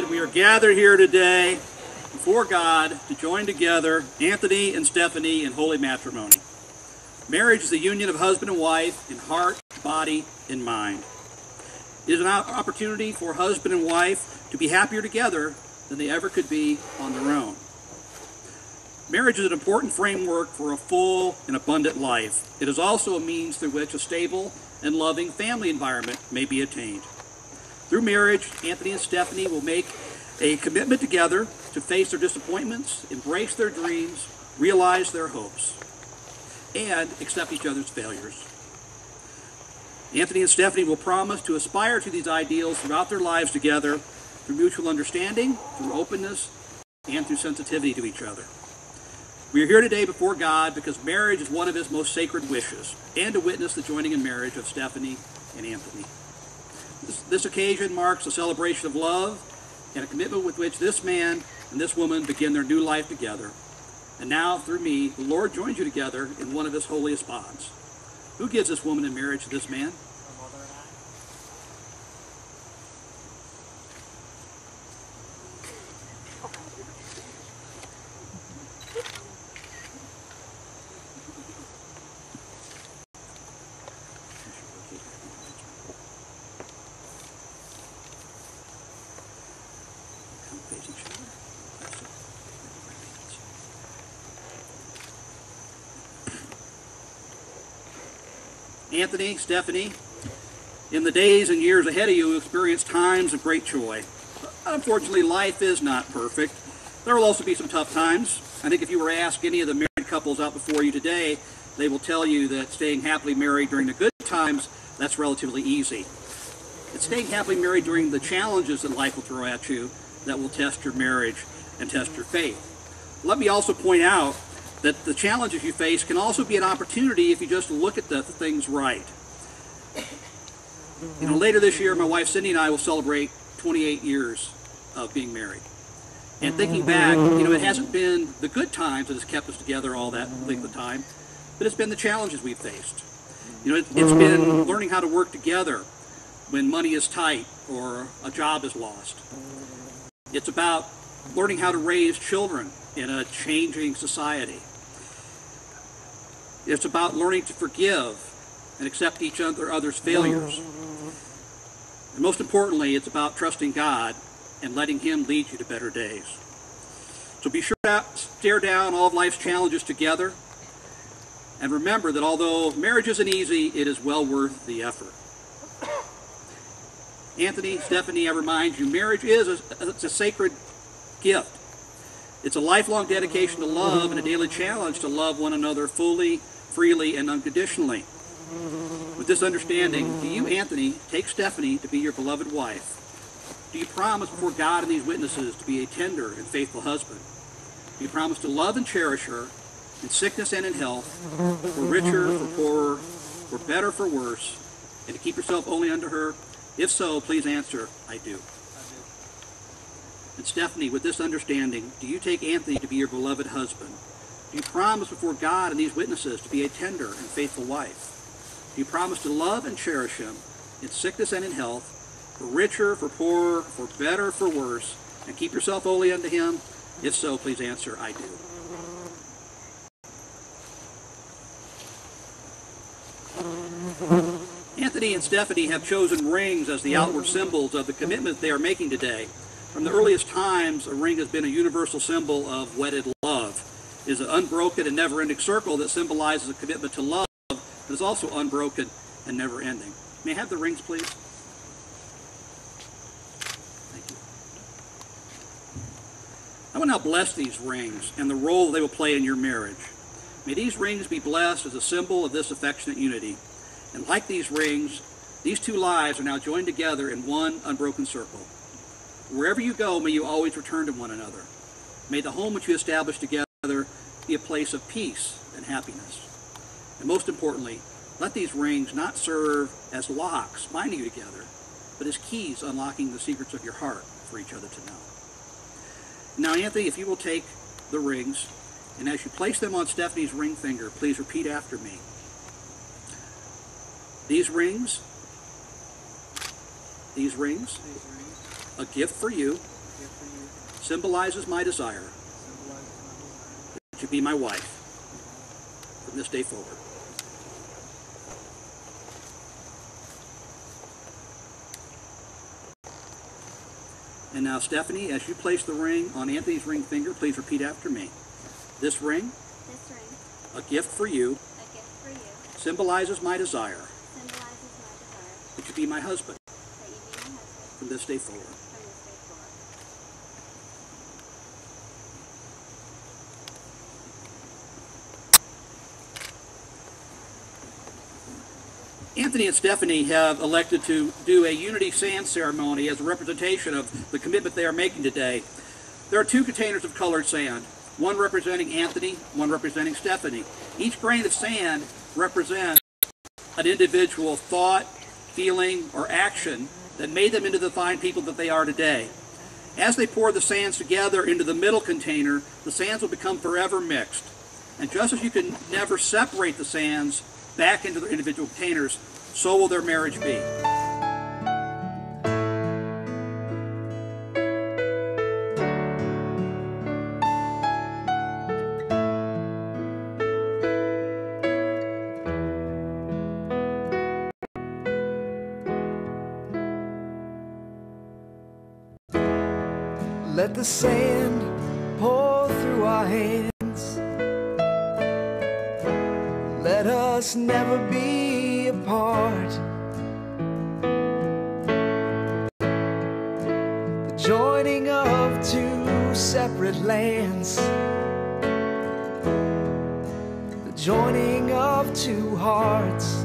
that we are gathered here today before God to join together Anthony and Stephanie in holy matrimony. Marriage is the union of husband and wife in heart, body, and mind. It is an opportunity for husband and wife to be happier together than they ever could be on their own. Marriage is an important framework for a full and abundant life. It is also a means through which a stable and loving family environment may be attained. Through marriage, Anthony and Stephanie will make a commitment together to face their disappointments, embrace their dreams, realize their hopes, and accept each other's failures. Anthony and Stephanie will promise to aspire to these ideals throughout their lives together through mutual understanding, through openness, and through sensitivity to each other. We are here today before God because marriage is one of his most sacred wishes, and to witness the joining in marriage of Stephanie and Anthony. This, this occasion marks a celebration of love and a commitment with which this man and this woman begin their new life together. And now, through me, the Lord joins you together in one of his holiest bonds. Who gives this woman in marriage to this man? Anthony, Stephanie, in the days and years ahead of you, experience times of great joy. Unfortunately, life is not perfect. There will also be some tough times. I think if you were to ask any of the married couples out before you today, they will tell you that staying happily married during the good times, that's relatively easy. It's staying happily married during the challenges that life will throw at you that will test your marriage and test your faith. Let me also point out that the challenges you face can also be an opportunity if you just look at the things right. You know, later this year, my wife Cindy and I will celebrate 28 years of being married. And thinking back, you know, it hasn't been the good times that has kept us together all that length of time, but it's been the challenges we've faced. You know, it, it's been learning how to work together when money is tight or a job is lost. It's about learning how to raise children in a changing society. It's about learning to forgive and accept each other other's failures. And most importantly, it's about trusting God and letting Him lead you to better days. So be sure to stare down all of life's challenges together. And remember that although marriage isn't easy, it is well worth the effort. Anthony, Stephanie, I remind you, marriage is a, it's a sacred gift. It's a lifelong dedication to love and a daily challenge to love one another fully freely and unconditionally. With this understanding, do you, Anthony, take Stephanie to be your beloved wife? Do you promise before God and these witnesses to be a tender and faithful husband? Do you promise to love and cherish her in sickness and in health, for richer, for poorer, for better, for worse, and to keep yourself only unto her? If so, please answer, I do. And Stephanie, with this understanding, do you take Anthony to be your beloved husband? Do you promise before God and these witnesses to be a tender and faithful wife? Do you promise to love and cherish him in sickness and in health, for richer, for poorer, for better, for worse, and keep yourself only unto him? If so, please answer, I do. Anthony and Stephanie have chosen rings as the outward symbols of the commitment they are making today. From the earliest times, a ring has been a universal symbol of wedded love is an unbroken and never-ending circle that symbolizes a commitment to love, that is also unbroken and never-ending. May I have the rings, please? Thank you. I will now bless these rings and the role they will play in your marriage. May these rings be blessed as a symbol of this affectionate unity. And like these rings, these two lives are now joined together in one unbroken circle. Wherever you go, may you always return to one another. May the home which you establish together be a place of peace and happiness. And most importantly, let these rings not serve as locks binding you together, but as keys unlocking the secrets of your heart for each other to know. Now, Anthony, if you will take the rings, and as you place them on Stephanie's ring finger, please repeat after me. These rings, these rings, a gift for you, symbolizes my desire. That you be my wife. From this day forward. And now, Stephanie, as you place the ring on Anthony's ring finger, please repeat after me. This ring, This ring, a gift for you, a gift for you, symbolizes my desire. Symbolizes my desire. That you be my husband. That you be my husband. From this day forward. from this day forward. Anthony and Stephanie have elected to do a unity sand ceremony as a representation of the commitment they are making today. There are two containers of colored sand, one representing Anthony, one representing Stephanie. Each grain of sand represents an individual thought, feeling, or action that made them into the fine people that they are today. As they pour the sands together into the middle container, the sands will become forever mixed. And just as you can never separate the sands back into their individual containers, so will their marriage be. Let the sand pour through our hands. Us never be apart. The joining of two separate lands. The joining of two hearts.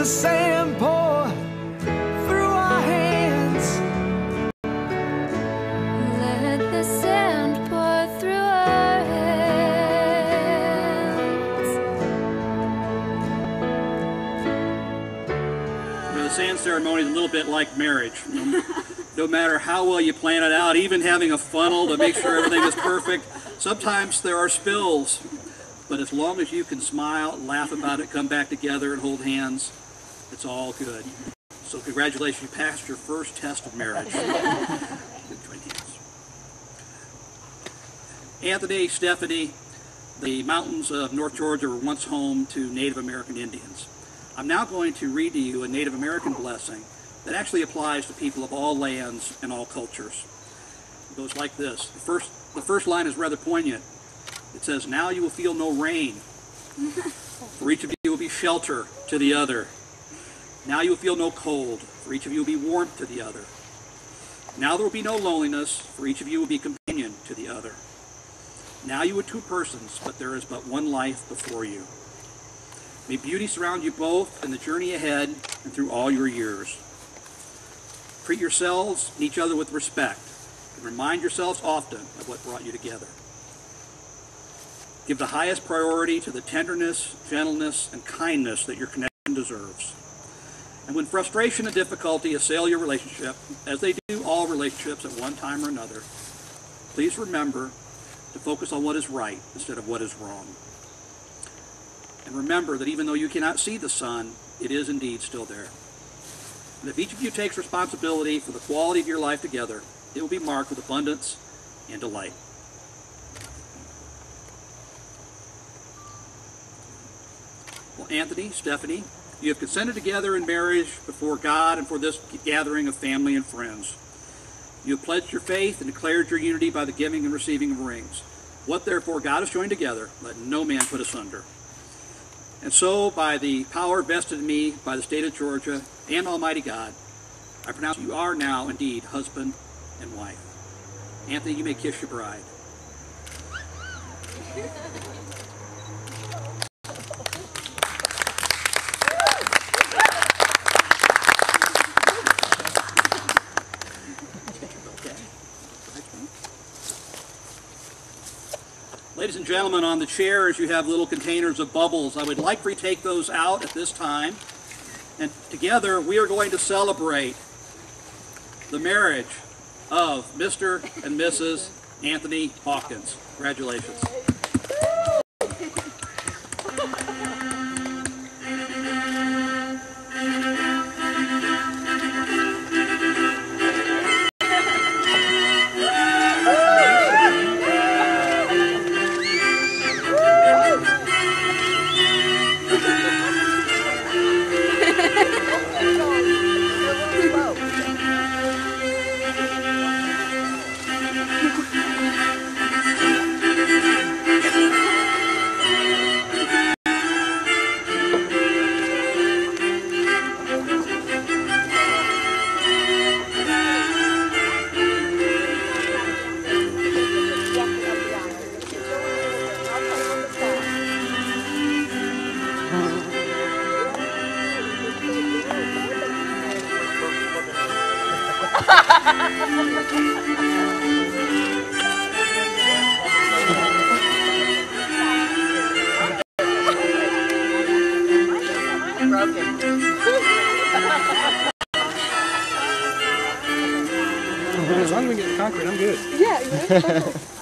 The sand pour through our hands. Let the sand pour through our hands. You know, the sand ceremony is a little bit like marriage. No, no matter how well you plan it out, even having a funnel to make sure everything is perfect, sometimes there are spills. But as long as you can smile, laugh about it, come back together and hold hands, it's all good. So congratulations, you passed your first test of marriage. Anthony, Stephanie, the mountains of North Georgia were once home to Native American Indians. I'm now going to read to you a Native American blessing that actually applies to people of all lands and all cultures. It goes like this. The first, the first line is rather poignant. It says, Now you will feel no rain. For each of you will be shelter to the other. Now you will feel no cold. For each of you will be warmth to the other. Now there will be no loneliness. For each of you will be companion to the other. Now you are two persons, but there is but one life before you. May beauty surround you both in the journey ahead and through all your years. Treat yourselves and each other with respect, and remind yourselves often of what brought you together. Give the highest priority to the tenderness, gentleness, and kindness that your connection deserves. And when frustration and difficulty assail your relationship, as they do all relationships at one time or another, please remember to focus on what is right instead of what is wrong. And remember that even though you cannot see the sun, it is indeed still there. And if each of you takes responsibility for the quality of your life together, it will be marked with abundance and delight. Well, Anthony, Stephanie, you have consented together in marriage before God and for this gathering of family and friends. You have pledged your faith and declared your unity by the giving and receiving of rings. What therefore God has joined together, let no man put asunder. And so, by the power vested in me by the state of Georgia and Almighty God, I pronounce you are now indeed husband and wife. Anthony, you may kiss your bride. Ladies and gentlemen, on the chairs you have little containers of bubbles. I would like to take those out at this time. And together we are going to celebrate the marriage of Mr. and Mrs. Anthony Hawkins. Congratulations. good. Yeah,